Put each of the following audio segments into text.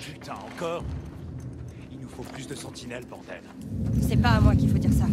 Putain, encore Il nous faut plus de sentinelles, bordel. C'est pas à moi qu'il faut dire ça.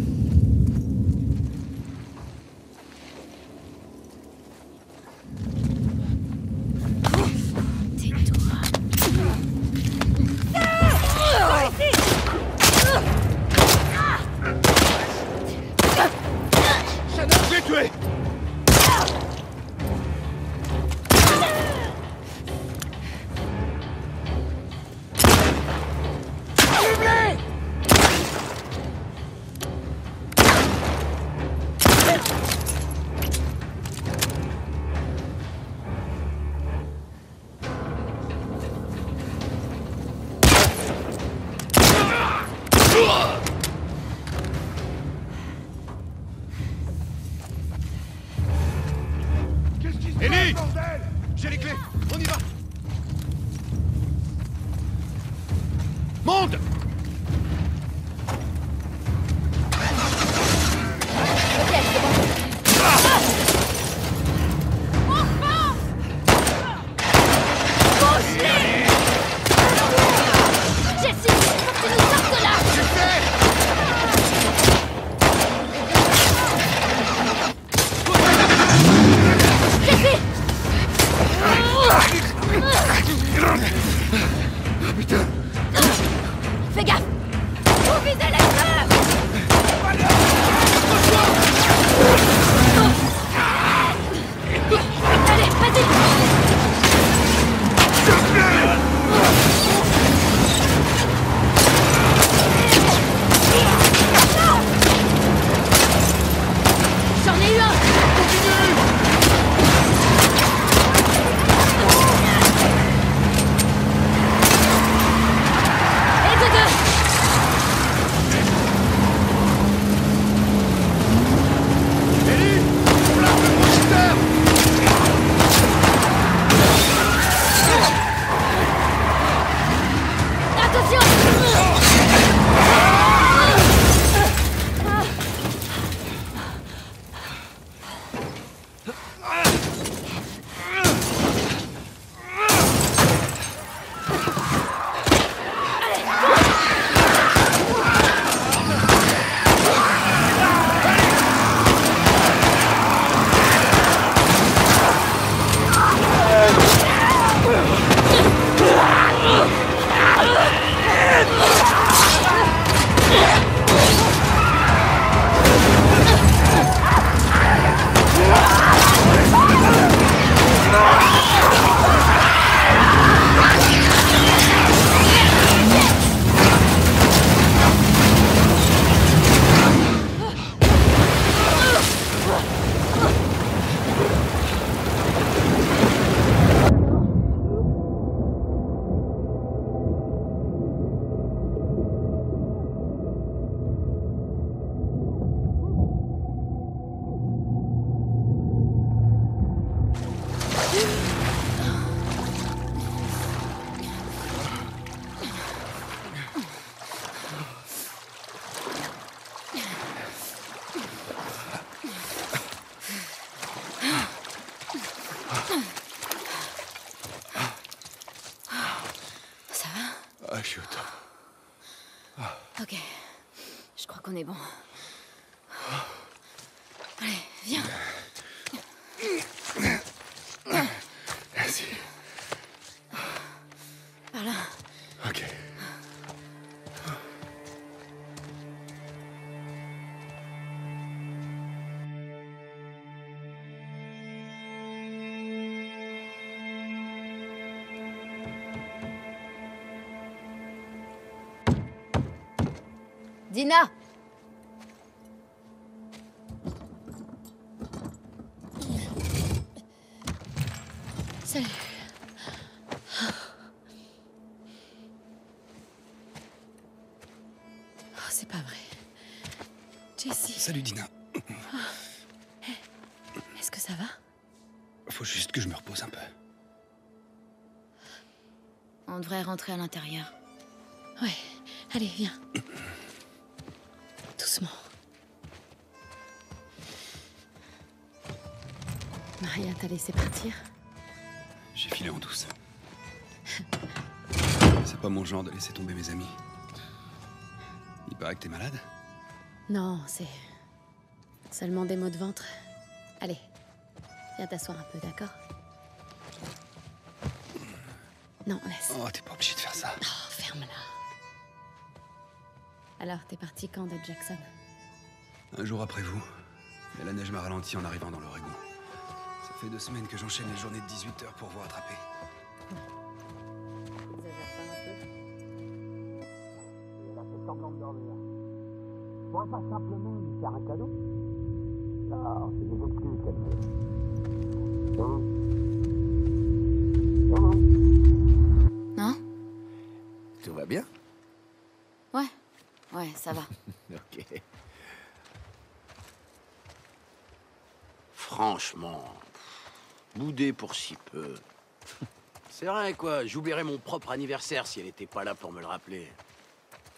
Ah. Ok. Je crois qu'on est bon. Allez, viens. Rentrer à l'intérieur. Ouais, allez, viens. Doucement. Maria t'a laissé partir? J'ai filé en douce. C'est pas pas mon genre de laisser tomber mes amis. Il paraît que t'es malade? Non, c'est. seulement des maux de ventre. Allez, viens t'asseoir un peu, d'accord? Non, laisse. Oh, t'es pas obligé de faire ça. Oh, ferme-la. Alors, t'es parti quand de Jackson? Un jour après vous. Mais la neige m'a ralenti en arrivant dans l'Oregon. Ça fait deux semaines que j'enchaîne les journées de 18 heures pour vous rattraper. Pourrais pas simplement lui faire un cadeau Non, c'est des excuses qu'elle fait. Hein Hein Non Tout va bien Ouais. Ouais, ça va. Ok. Franchement, boudé pour si peu. C'est vrai, quoi. J'oublierais mon propre anniversaire si elle était pas là pour me le rappeler.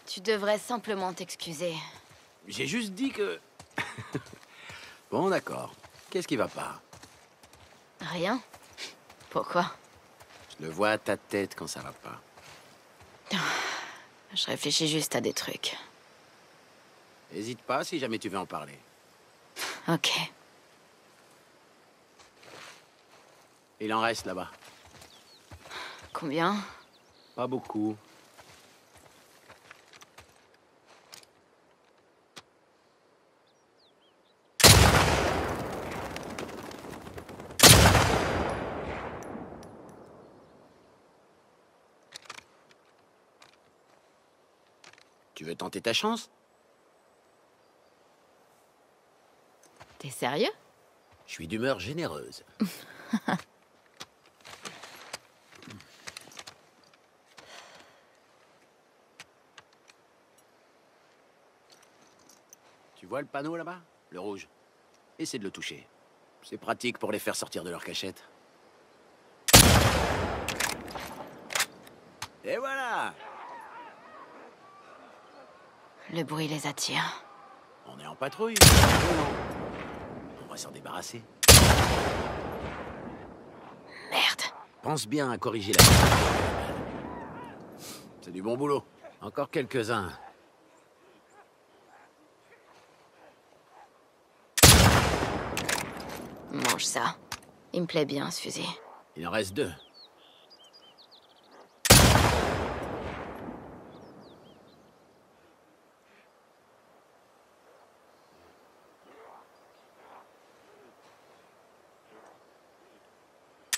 Tu devrais simplement t'excuser. J'ai juste dit que... bon, d'accord. Qu'est-ce qui va pas? Rien Pourquoi? Je le vois à ta tête quand ça va pas. Je réfléchis juste à des trucs. Hésite pas si jamais tu veux en parler. Ok. Il en reste là-bas. Combien? Pas beaucoup. Tu veux tenter ta chance T'es sérieux? Je suis d'humeur généreuse. tu vois le panneau là-bas? Le rouge. Essaie de le toucher. C'est pratique pour les faire sortir de leur cachette. Et voilà Le bruit les attire. On est en patrouille. On va s'en débarrasser. Merde. Pense bien à corriger la... C'est du bon boulot. Encore quelques-uns. Mange ça. Il me plaît bien, ce fusil. Il en reste deux.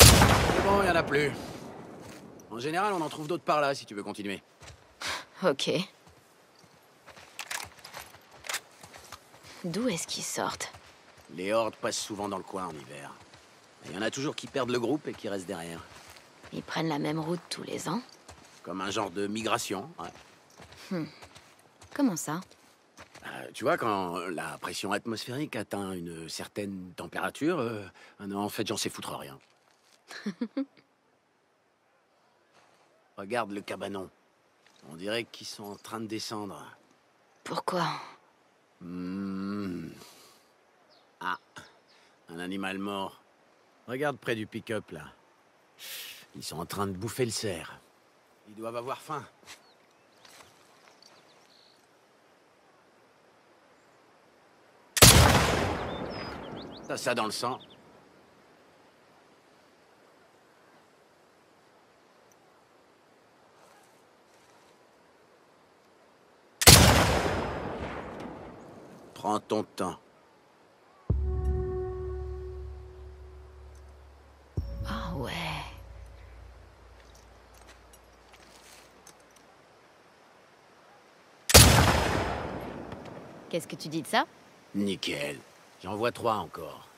C'est bon, il n'y en a plus. En général, on en trouve d'autres par là, si tu veux continuer. Ok. D'où est-ce qu'ils sortent? Les hordes passent souvent dans le coin en hiver. Il y en a toujours qui perdent le groupe et qui restent derrière. Ils prennent la même route tous les ans? Comme un genre de migration, ouais. Comment ça? Euh, tu vois, quand la pression atmosphérique atteint une certaine température, euh, non, en fait, j'en sais foutre rien. Regarde le cabanon. On dirait qu'ils sont en train de descendre. Pourquoi? Hmm. Ah, un animal mort. Regarde près du pick-up, là. Ils sont en train de bouffer le cerf. Ils doivent avoir faim. T'as ça dans le sang. Prends ton temps. Ah ouais. Qu'est-ce que tu dis de ça? Nickel. J'en vois trois encore.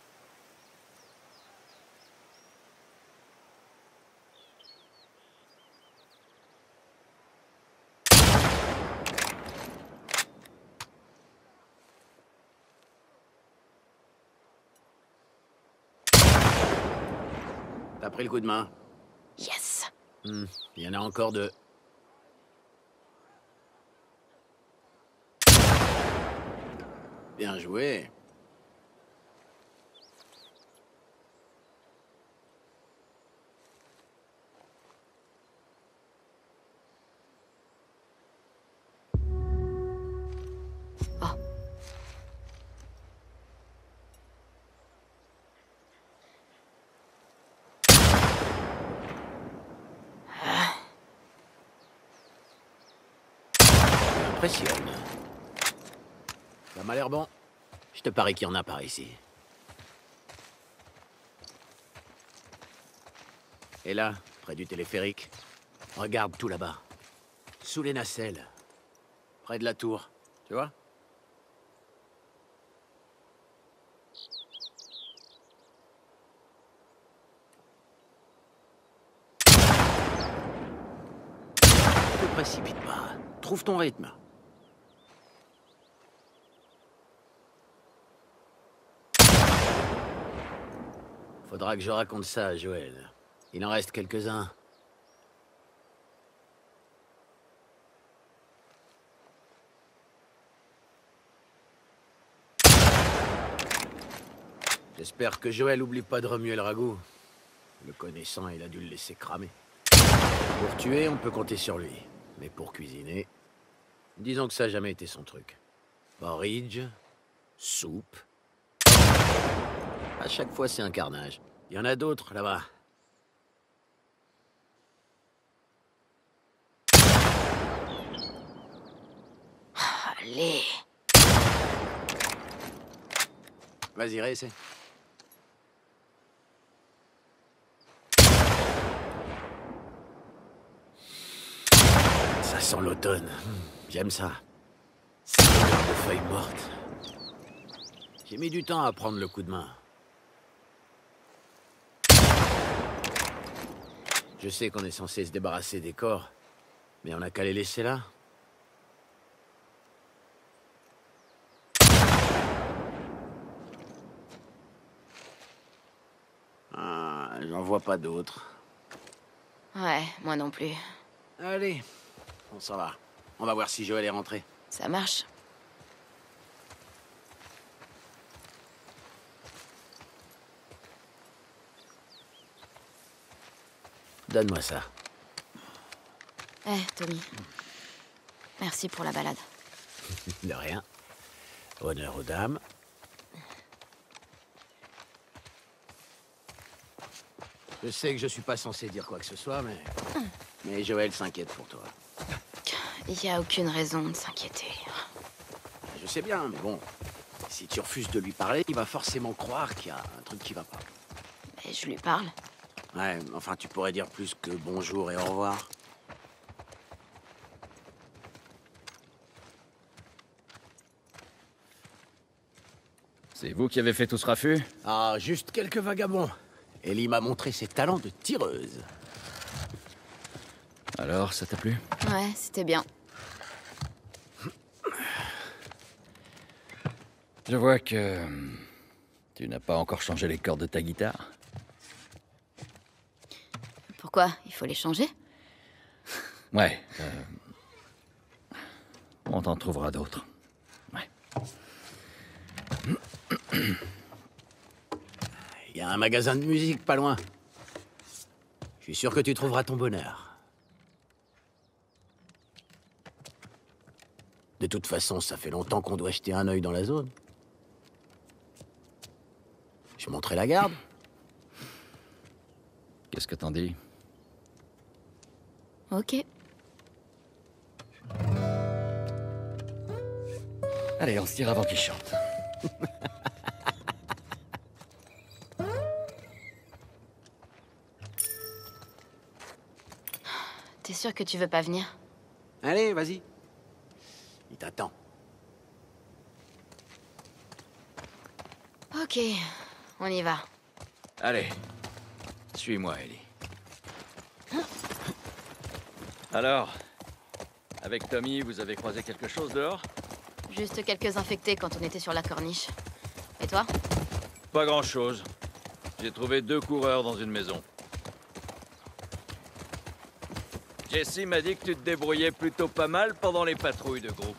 Pris le coup de main Yes Hmm, Il y en a encore deux. Bien joué. Ça m'a l'air bon. Je te parie qu'il y en a par ici. Et là, près du téléphérique, regarde tout là-bas. Sous les nacelles. Près de la tour. Tu vois? Ne te précipite pas. Trouve ton rythme. Faudra que je raconte ça à Joël. Il en reste quelques-uns. J'espère que Joël oublie pas de remuer le ragoût. Le connaissant, il a dû le laisser cramer. Pour tuer, on peut compter sur lui. Mais pour cuisiner, disons que ça n'a jamais été son truc. Porridge, soupe. À chaque fois, c'est un carnage. Il y en a d'autres là-bas. Allez. Vas-y, réessaie. Ça sent l'automne. J'aime ça. C'est de feuilles mortes. J'ai mis du temps à prendre le coup de main. Je sais qu'on est censé se débarrasser des corps, mais on n'a qu'à les laisser là. Ah, j'en vois pas d'autres. Ouais, moi non plus. Allez, on s'en va. On va voir si Joël est rentré. Ça marche. Donne-moi ça. Eh, Tommy. Merci pour la balade. De rien. Honneur aux dames. Je sais que je suis pas censé dire quoi que ce soit, mais... Mais Joël s'inquiète pour toi. Il n'y a aucune raison de s'inquiéter. Je sais bien, mais bon... Si tu refuses de lui parler, il va forcément croire qu'il y a un truc qui va pas. Mais je lui parle. Ouais, enfin, tu pourrais dire plus que bonjour et au revoir. C'est vous qui avez fait tout ce raffut? Ah, juste quelques vagabonds. Ellie m'a montré ses talents de tireuse. Alors, ça t'a plu? Ouais, c'était bien. Je vois que... Tu n'as pas encore changé les cordes de ta guitare. Pourquoi Il faut les changer Ouais. euh, On t'en trouvera d'autres. Ouais. Il y a un magasin de musique pas loin. Je suis sûr que tu trouveras ton bonheur. De toute façon, ça fait longtemps qu'on doit jeter un œil dans la zone. Je montrerai la garde. Qu'est-ce que t'en dis? Ok. Allez, on se tire avant qu'il chante. T'es sûr que tu veux pas venir? Allez, vas-y. Il t'attend. Ok, on y va. Allez, suis-moi, Ellie. Alors, avec Tommy, vous avez croisé quelque chose dehors? Juste quelques infectés quand on était sur la corniche. Et toi? Pas grand-chose. J'ai trouvé deux coureurs dans une maison. Jesse m'a dit que tu te débrouillais plutôt pas mal pendant les patrouilles de groupe.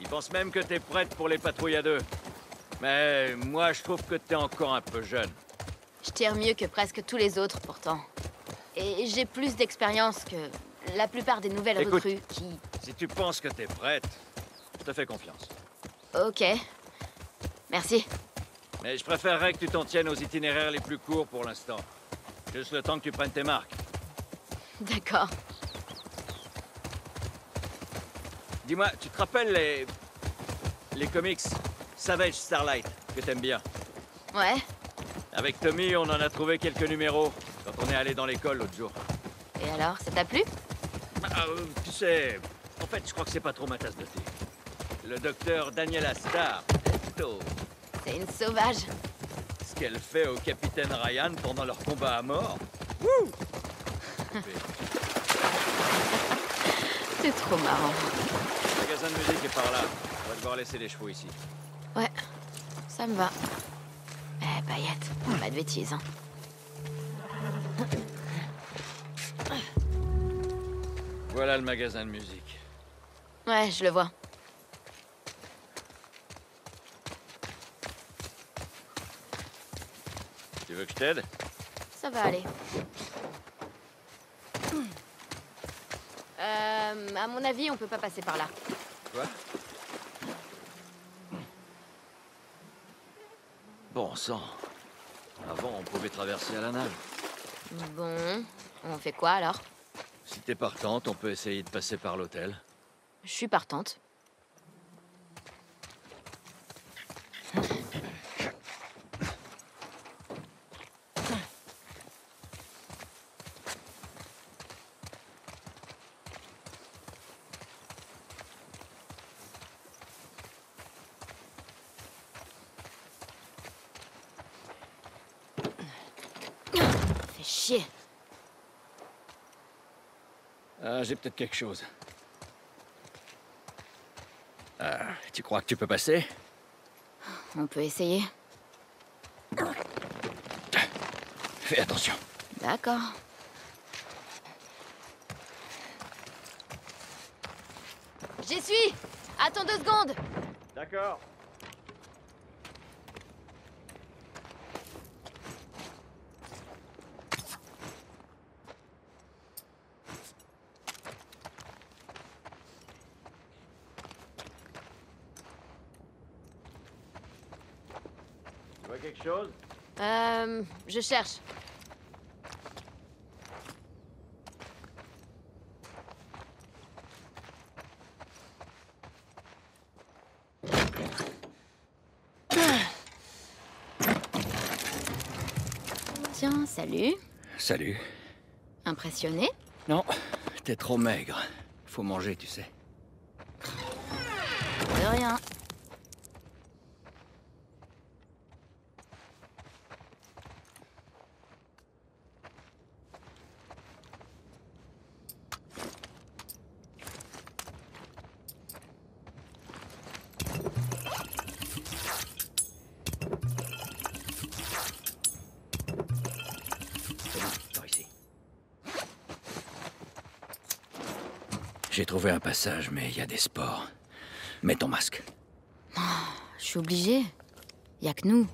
Il pense même que t'es prête pour les patrouilles à deux. Mais moi, je trouve que t'es encore un peu jeune. Je tire mieux que presque tous les autres pourtant. Et j'ai plus d'expérience que la plupart des nouvelles Écoute. recrues qui... Si tu penses que t'es prête, je te fais confiance. Ok. Merci. Mais je préférerais que tu t'en tiennes aux itinéraires les plus courts pour l'instant. Juste le temps que tu prennes tes marques. D'accord. Dis-moi, tu te rappelles les... Les comics Savage Starlight, que t'aimes bien? Ouais. Avec Tommy, on en a trouvé quelques numéros, quand on est allé dans l'école l'autre jour. Et alors, ça t'a plu? Ah, euh, tu sais, en fait, je crois que c'est pas trop ma tasse de thé. Le docteur Daniela Starr, C'est une sauvage. ce qu'elle fait au capitaine Ryan pendant leur combat à mort. C'est trop marrant. Le magasin de musique est par là. On va devoir laisser les chevaux ici. Ouais, ça me va. Eh, paillette, pas de bêtises, hein. Voilà le magasin de musique. Ouais, je le vois. Tu veux que je t'aide? Ça va aller. Euh, à mon avis, on peut pas passer par là. Quoi? Bon sang. Avant, on pouvait traverser à la nage. Bon, on fait quoi alors? Si t'es partante, on peut essayer de passer par l'hôtel. Je suis partante. Fais chier. Ah, j'ai peut-être quelque chose. Ah, tu crois que tu peux passer? On peut essayer. Fais attention. D'accord. J'y suis Attends deux secondes D'accord. Tu vois quelque chose Euh... Je cherche. Tiens, salut. Salut. Impressionné? Non, t'es trop maigre. Faut manger, tu sais. De rien. Trouvé un passage, mais il y a des spores. Mets ton masque. Je suis obligée. Y a que nous.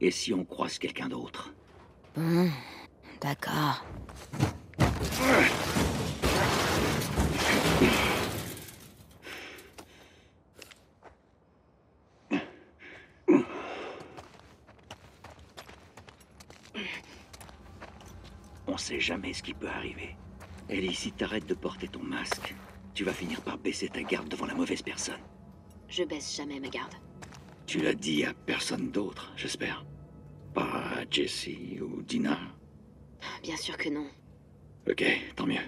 Et si on croise quelqu'un d'autre? Bon, d'accord. On sait jamais ce qui peut arriver. Ellie, si t'arrêtes de porter ton masque, tu vas finir par baisser ta garde devant la mauvaise personne. Je baisse jamais ma garde. Tu l'as dit à personne d'autre, j'espère. Pas à Jesse ou Dina. Bien sûr que non. Ok, tant mieux.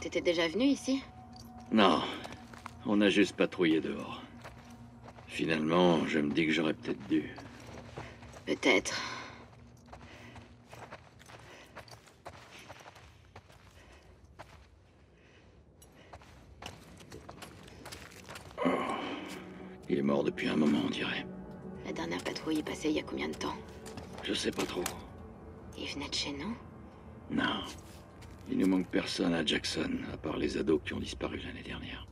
T'étais déjà venu ici? Non, on a juste patrouillé dehors. Finalement, je me dis que j'aurais peut-être dû. Peut-être. Il est mort depuis un moment, on dirait. La dernière patrouille est passée il y a combien de temps? Je sais pas trop. Il venait de chez nous? Non. Il ne manque personne à Jackson, à part les ados qui ont disparu l'année dernière.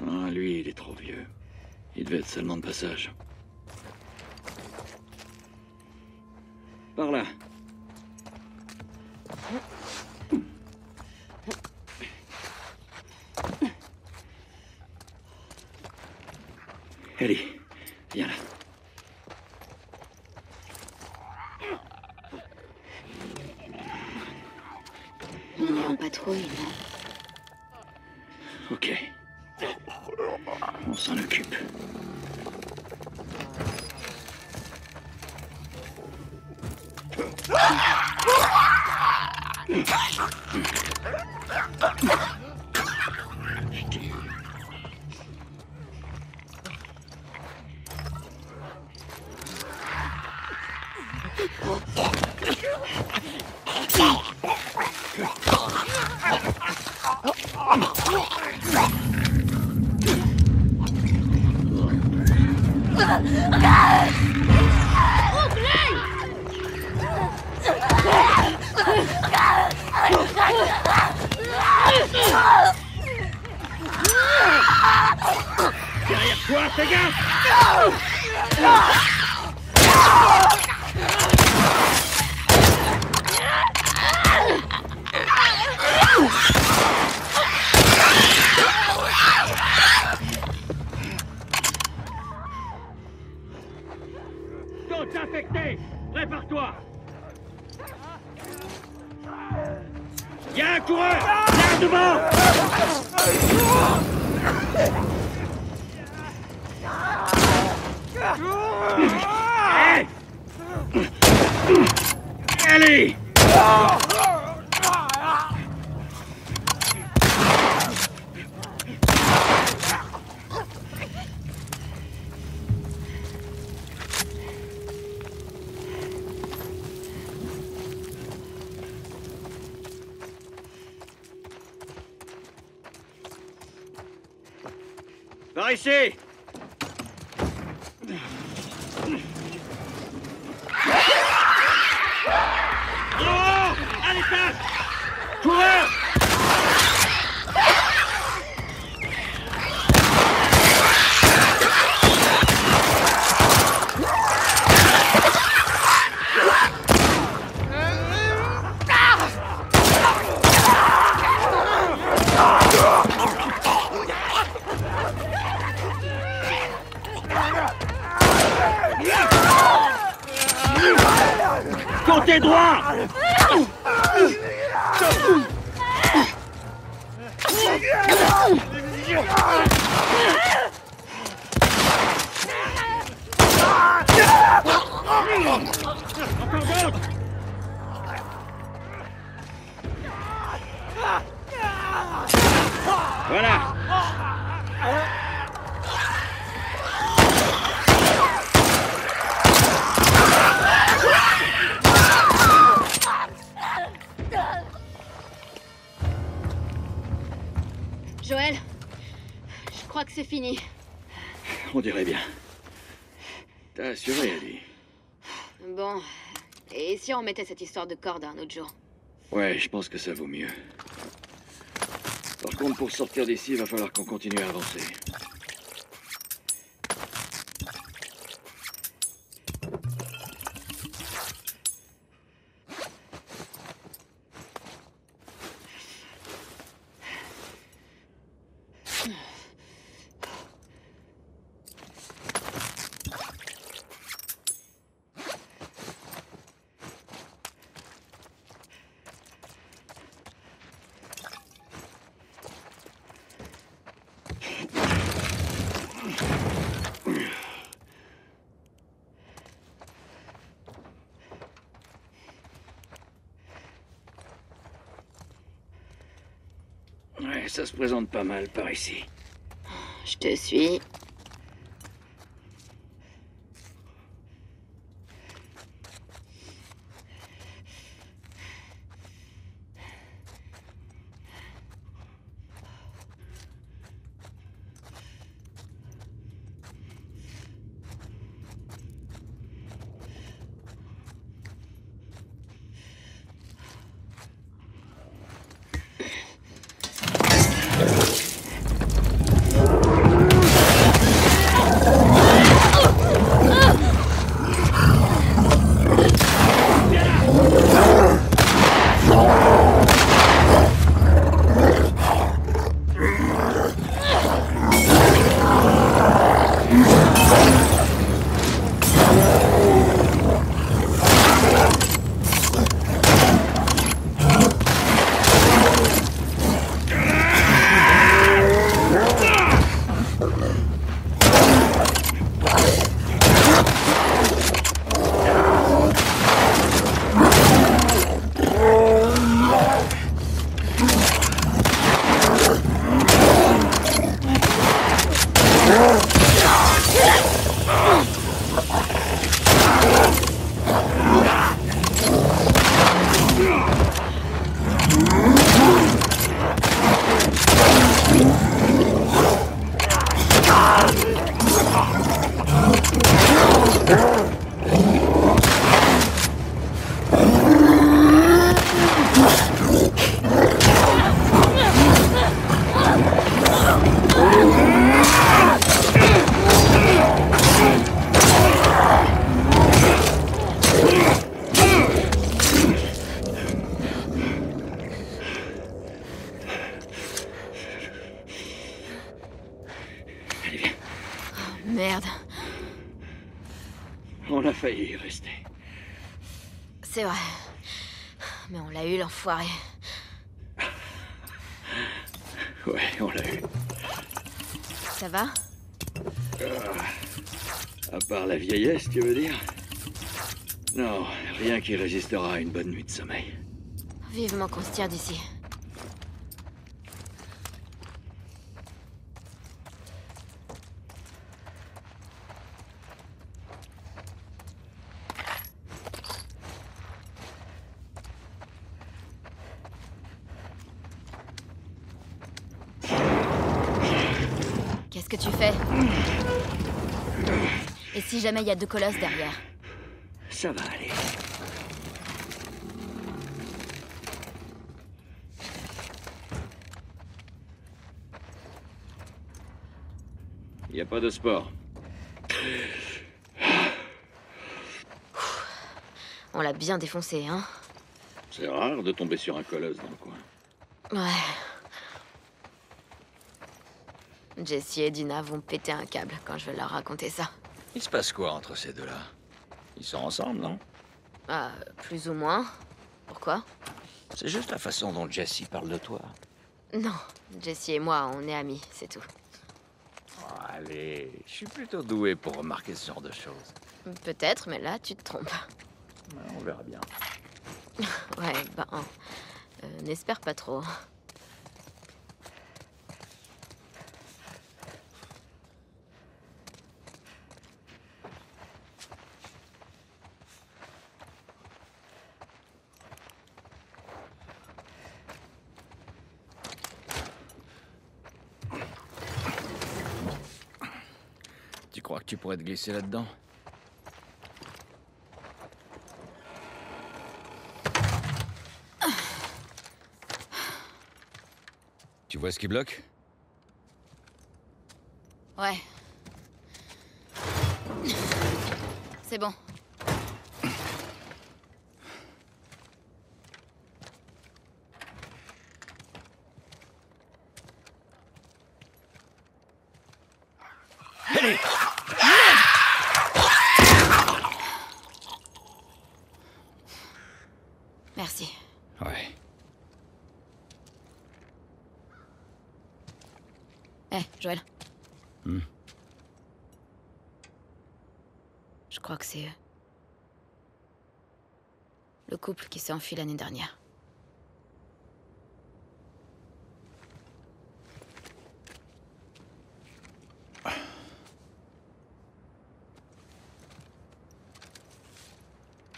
Ah, lui, il est trop vieux. Il devait être seulement de passage. Par là. Allez, viens là. On est en patrouille, non Ok. On s'en occupe. Et si on mettait cette histoire de corde un autre jour Ouais, je pense que ça vaut mieux. Par contre, pour sortir d'ici, il va falloir qu'on continue à avancer. Ouais, ça se présente pas mal par ici. Je te suis. L'enfoiré. Ouais, on l'a eu. Ça va? À part la vieillesse, tu veux dire? Non, rien qui résistera à une bonne nuit de sommeil. Vivement qu'on se tire d'ici. Tu fais Et si jamais il y a deux colosses derrière? Ça va aller. Y a pas de sport. On l'a bien défoncé, hein? C'est rare de tomber sur un colosse dans le coin. Ouais. Jessie et Dina vont péter un câble quand je vais leur raconter ça. Il se passe quoi entre ces deux-là? Ils sont ensemble, non? Ah, plus ou moins. Pourquoi? C'est juste la façon dont Jesse parle de toi. Non, Jessie et moi, on est amis, c'est tout. Oh, allez, je suis plutôt doué pour remarquer ce genre de choses. Peut-être, mais là, tu te trompes. Ouais, on verra bien. Ouais, ben, euh, n'espère pas trop. Tu pourrais te glisser là-dedans Tu vois ce qui bloque? Ouais. C'est bon. Merci. Ouais. Eh, Joël. Hmm. Je crois que c'est eux. Le couple qui s'est enfui l'année dernière.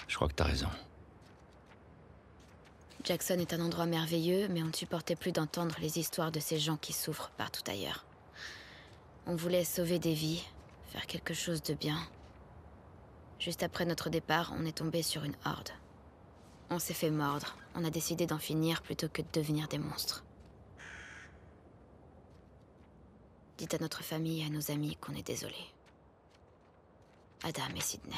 Je crois que t'as raison. Jackson est un endroit merveilleux, mais on ne supportait plus d'entendre les histoires de ces gens qui souffrent partout ailleurs. On voulait sauver des vies, faire quelque chose de bien. Juste après notre départ, on est tombé sur une horde. On s'est fait mordre. On a décidé d'en finir plutôt que de devenir des monstres. Dites à notre famille et à nos amis qu'on est désolé. Adam et Sydney.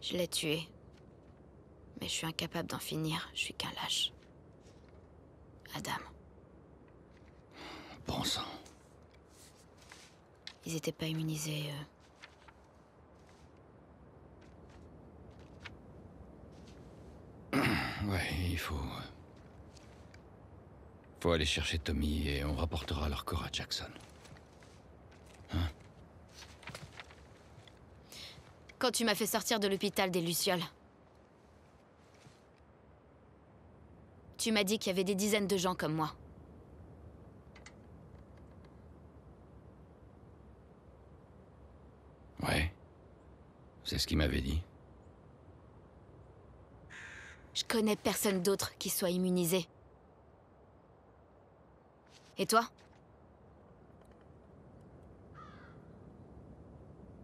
Je l'ai tué. Mais je suis incapable d'en finir. Je suis qu'un lâche. Adam. Bon sang. Ils étaient pas immunisés, eux. Ouais, il faut. Faut aller chercher Tommy et on rapportera leur corps à Jackson. Hein? Quand tu m'as fait sortir de l'hôpital des Lucioles, tu m'as dit qu'il y avait des dizaines de gens comme moi. Ouais. C'est ce qu'il m'avait dit. Je connais personne d'autre qui soit immunisé. Et toi?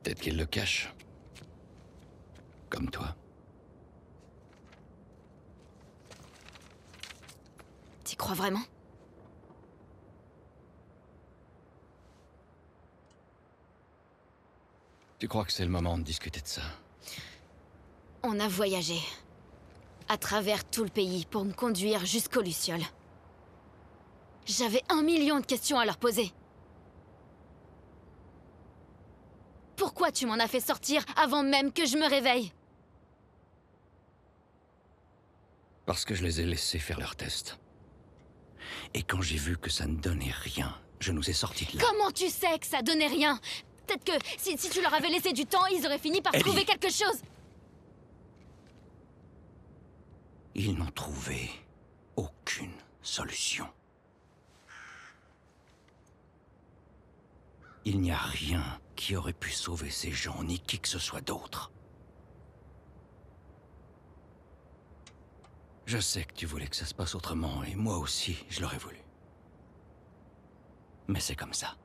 Peut-être qu'il le cache. Comme toi. T'y crois vraiment? Tu crois que c'est le moment de discuter de ça? On a voyagé. À travers tout le pays pour me conduire jusqu'aux Lucioles. J'avais un million de questions à leur poser. Pourquoi tu m'en as fait sortir avant même que je me réveille? Parce que je les ai laissés faire leur test. Et quand j'ai vu que ça ne donnait rien, je nous ai sortis de là. Comment tu sais que ça donnait rien? Peut-être que si, si tu leur avais laissé du temps, ils auraient fini par Ellie. trouver quelque chose. Ils n'ont trouvé aucune solution. Il n'y a rien qui aurait pu sauver ces gens, ni qui que ce soit d'autre. Je sais que tu voulais que ça se passe autrement, et moi aussi, je l'aurais voulu. Mais c'est comme ça.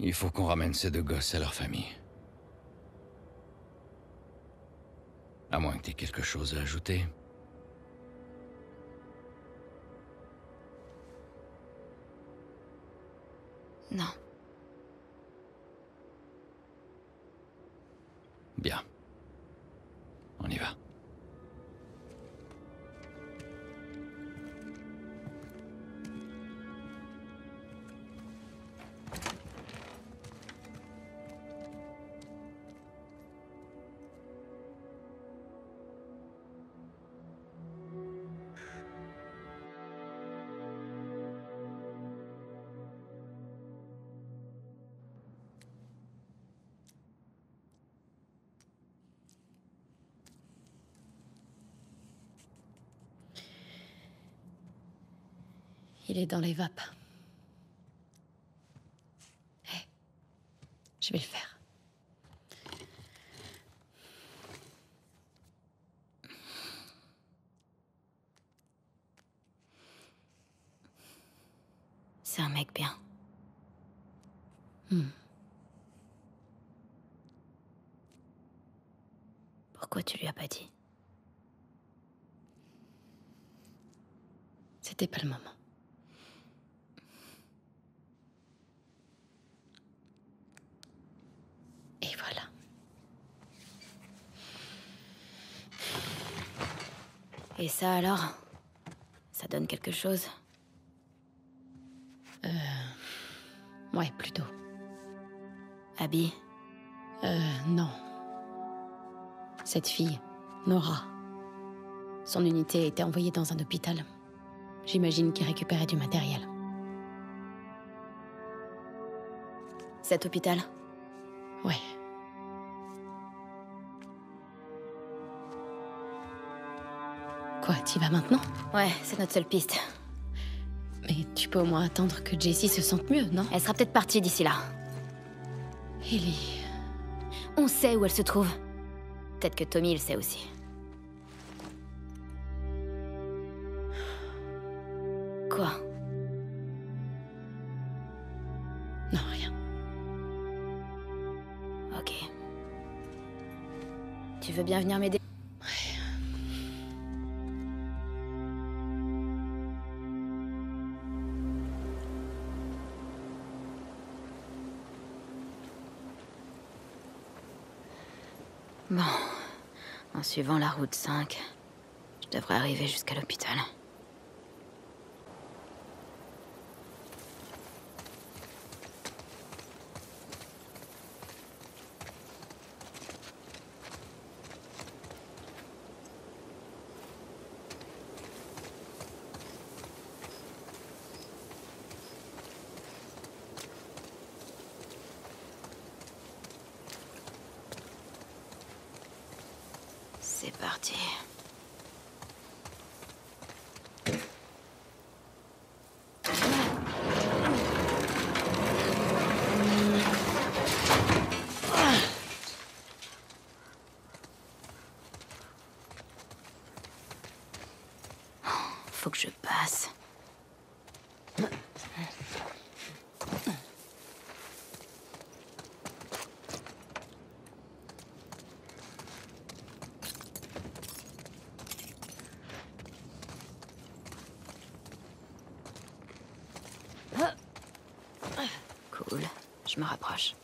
Il faut qu'on ramène ces deux gosses à leur famille. À moins que tu aies quelque chose à ajouter. Non. Bien. On y va. Il est dans les vapes. Hé, je vais le faire. C'est un mec bien. Hmm. Pourquoi tu lui as pas dit? C'était pas le moment. Et voilà. Et ça alors? Ça donne quelque chose? Euh. Ouais, plutôt. Abby? Euh, non. Cette fille, Nora. Son unité a été envoyée dans un hôpital. J'imagine qu'il récupérait du matériel. Cet hôpital? Ouais. T'y vas maintenant Ouais, c'est notre seule piste. Mais tu peux au moins attendre que Jessie se sente mieux, non? Elle sera peut-être partie d'ici là. Ellie. On sait où elle se trouve. Peut-être que Tommy le sait aussi. Quoi? Non, rien. Ok. Tu veux bien venir m'aider? Suivant la route 5, je devrais arriver jusqu'à l'hôpital. C'est parti. Faut que je passe. Cool, je me rapproche.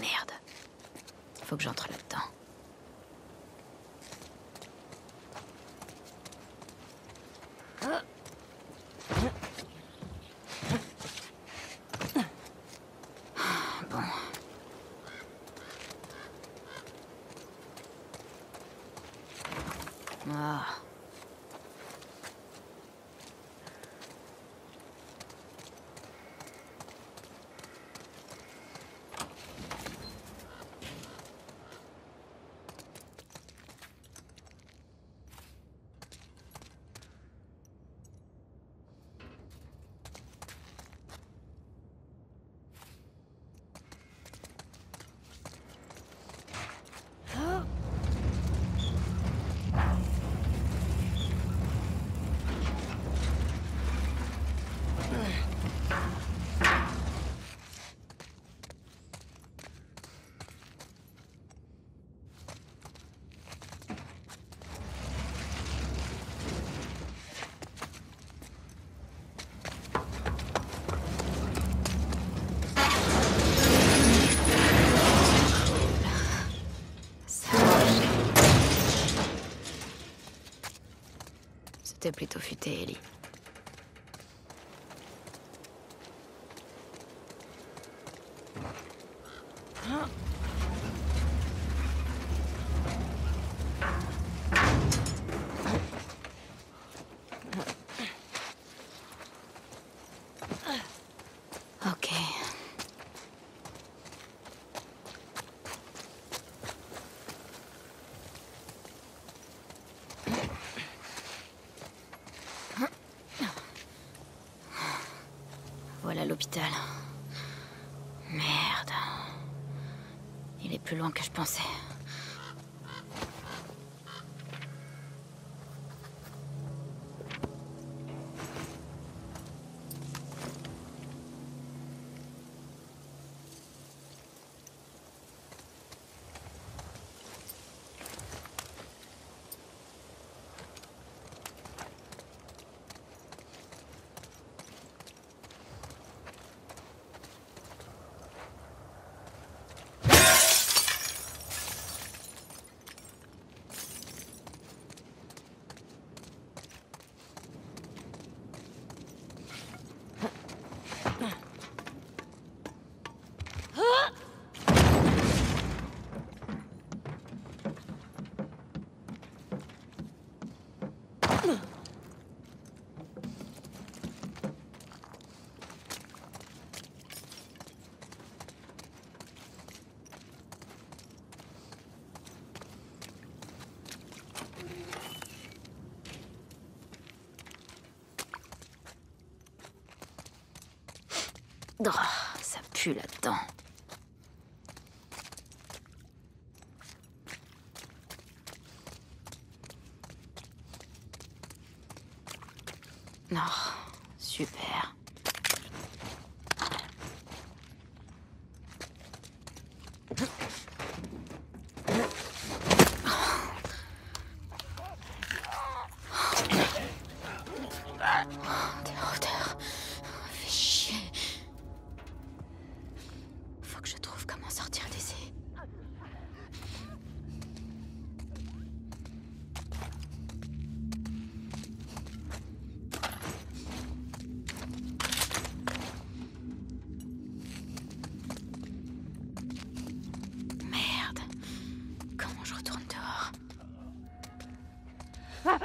Merde. Faut que j'entre là-dedans. Bon. Ah. Ça marche. C'était plutôt futé, Ellie. Ok. Voilà Merde. Il est plus loin que je pensais. Oh, ça pue là-dedans. Non, super. Ah!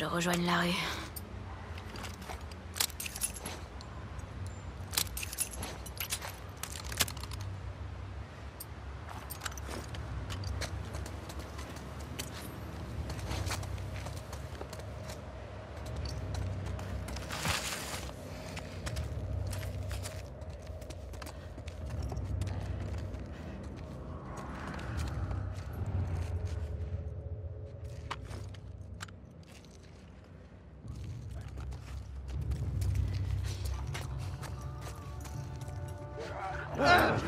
Je rejoigne la rue. Bon.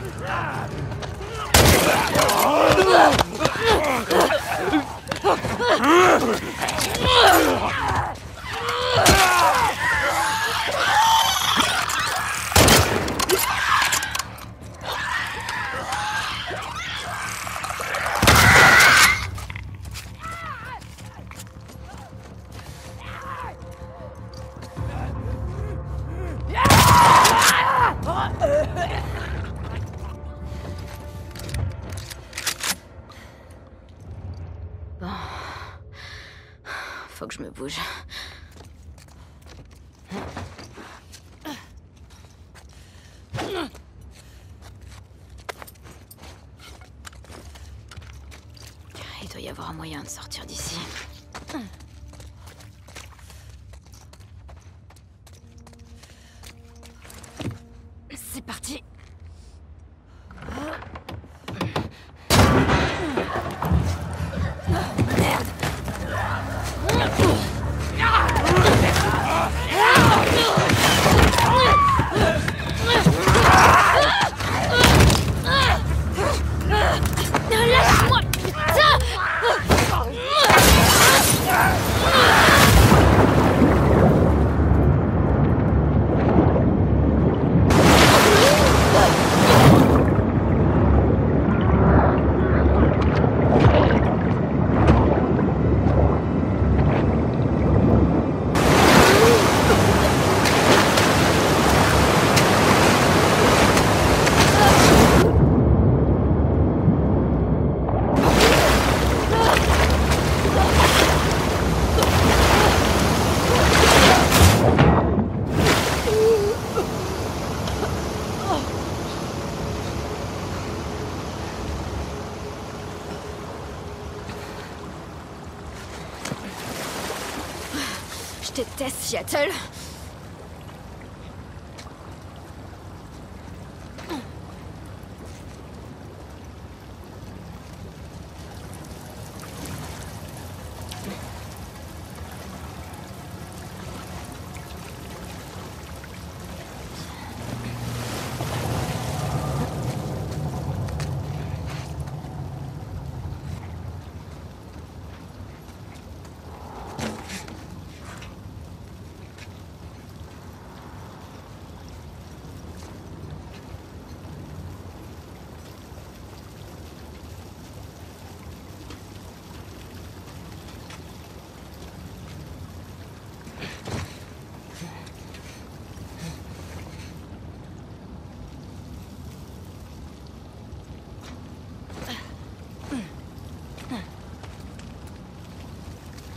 Seattle.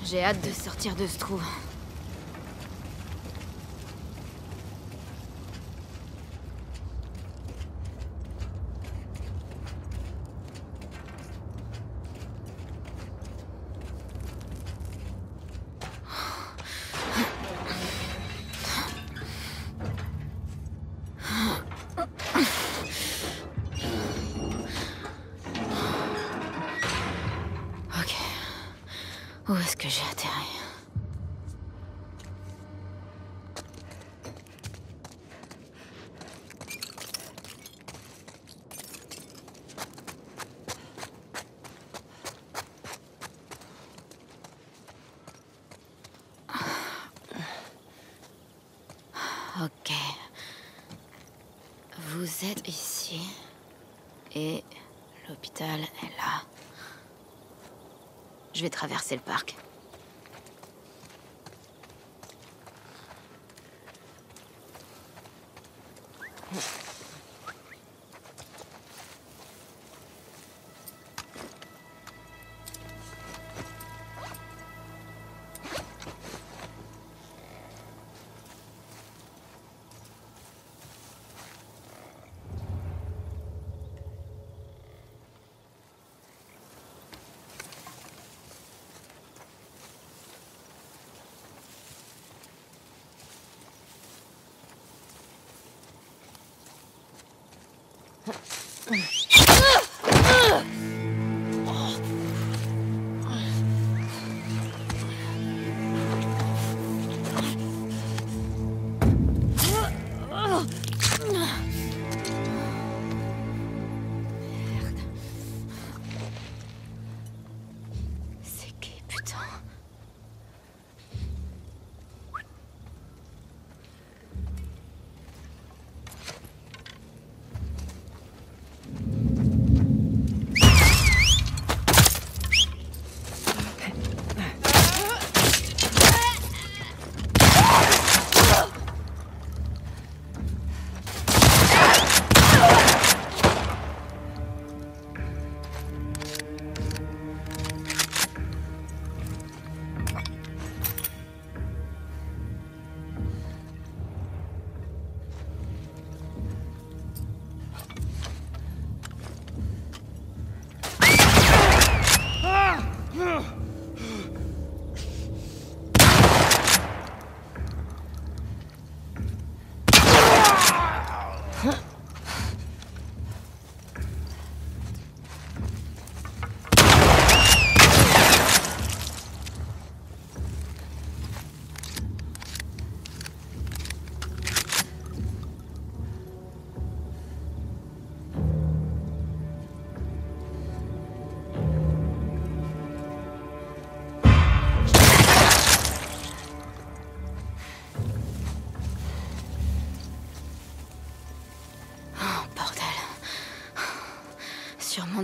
J'ai hâte de sortir de ce trou. Est-ce que j'ai atterri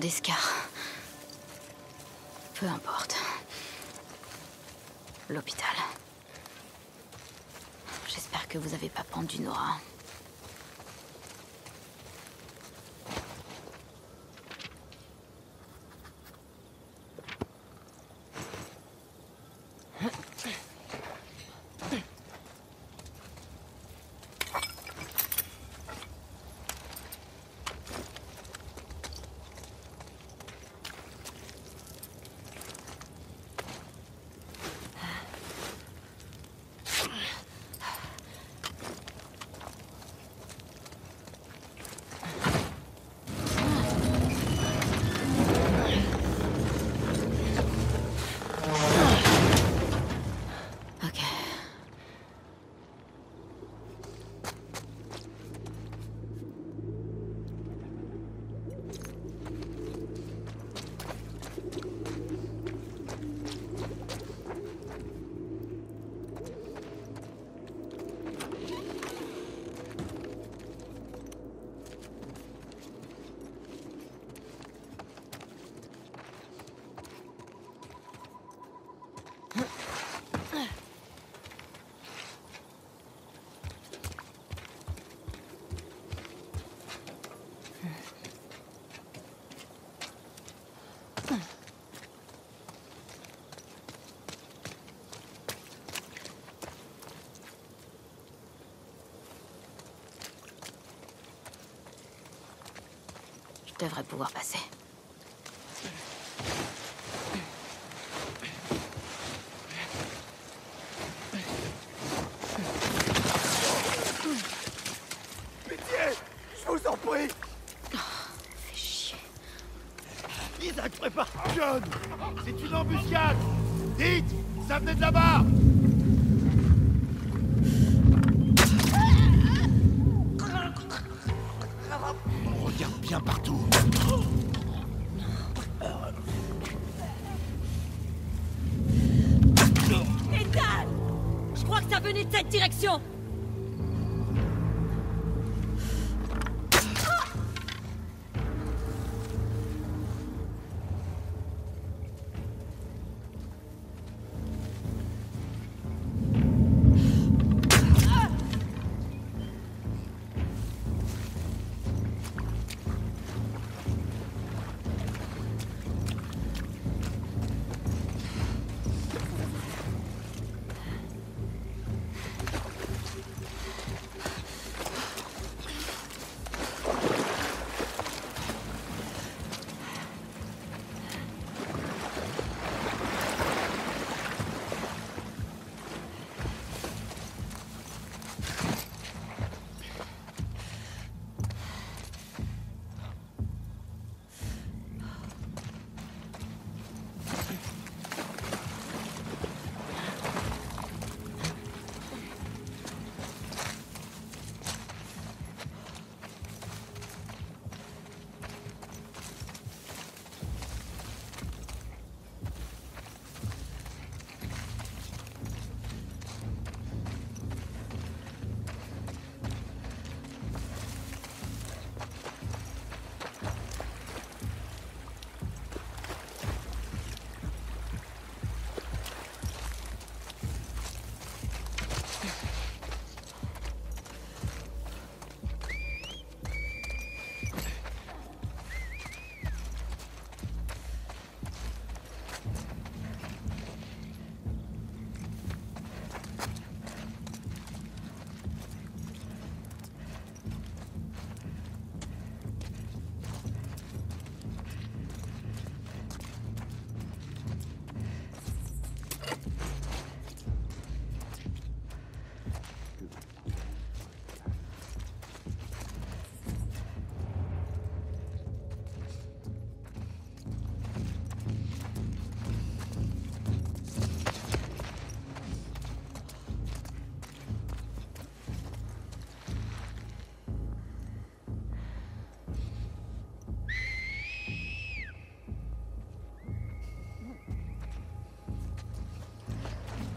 d'escar. Peu importe. L'hôpital. J'espère que vous avez pas pendu Nora. Devrait pouvoir passer. Pitié Je vous en prie Fais chier. Isaac, prépare John C'est une embuscade Dites Ça venait de là-bas de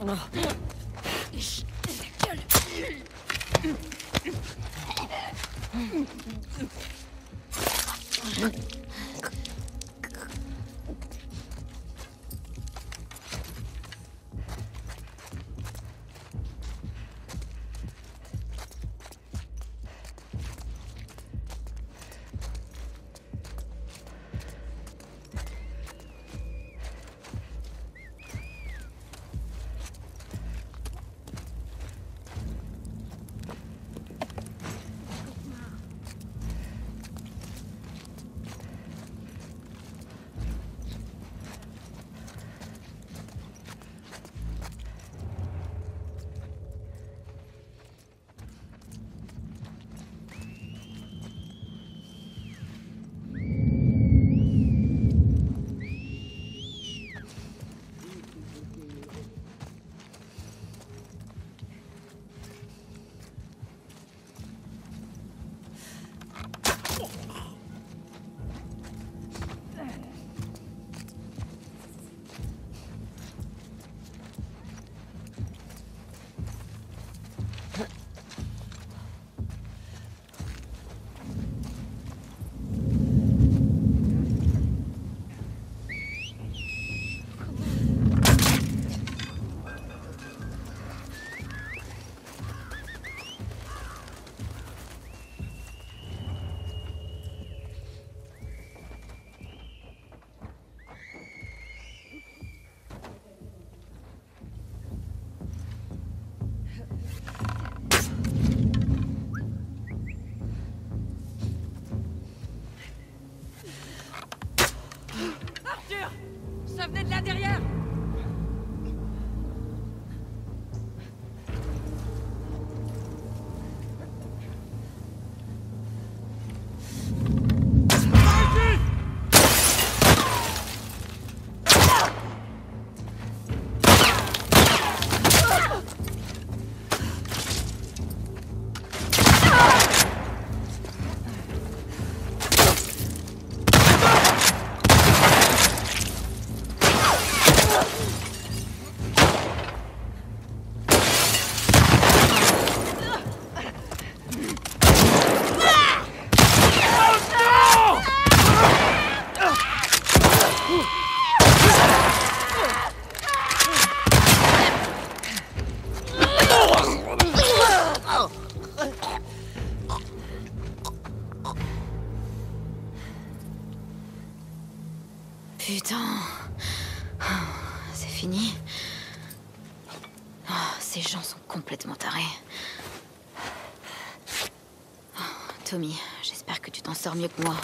Mm-hmm. Mieux que moi.